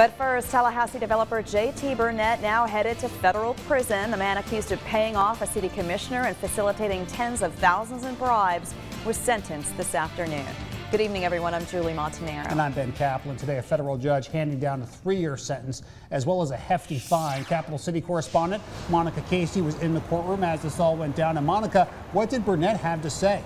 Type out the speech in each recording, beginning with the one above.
But first, Tallahassee developer J.T. Burnette now headed to federal prison. The man accused of paying off a city commissioner and facilitating tens of thousands in bribes was sentenced this afternoon. Good evening, everyone. I'm Julie Montanaro. And I'm Ben Kaplan. Today, a federal judge handing down a three-year sentence as well as a hefty fine. Capital City correspondent Monica Casey was in the courtroom as this all went down. And Monica, what did Burnette have to say?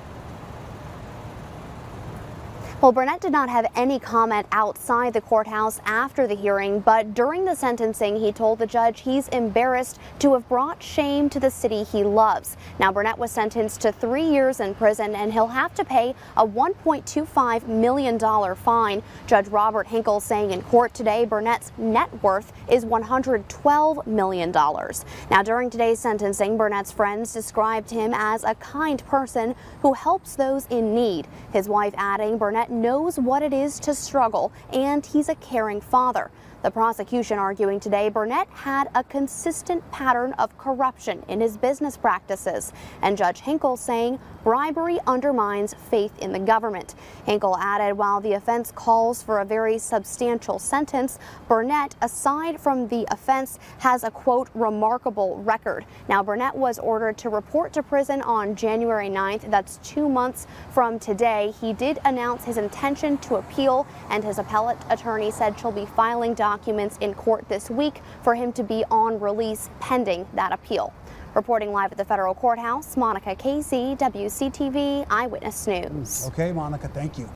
Well, Burnette did not have any comment outside the courthouse after the hearing, but during the sentencing, he told the judge he's embarrassed to have brought shame to the city he loves. Now, Burnette was sentenced to three years in prison, and he'll have to pay a $1.25 million fine. Judge Robert Hinkle saying in court today Burnette's net worth is $112 million. Now, during today's sentencing, Burnette's friends described him as a kind person who helps those in need. His wife adding Burnette knows what it is to struggle, and he's a caring father. The prosecution arguing today Burnette had a consistent pattern of corruption in his business practices, and Judge Hinkle saying bribery undermines faith in the government. Hinkle added while the offense calls for a very substantial sentence, Burnette, aside from the offense, has a quote remarkable record. Now Burnette was ordered to report to prison on January 9th. That's two months from today. He did announce his intention to appeal, and his appellate attorney said she'll be filing documents documents in court this week for him to be on release pending that appeal. Reporting live at the federal courthouse, Monica Casey, WCTV Eyewitness News. Okay, Monica, thank you.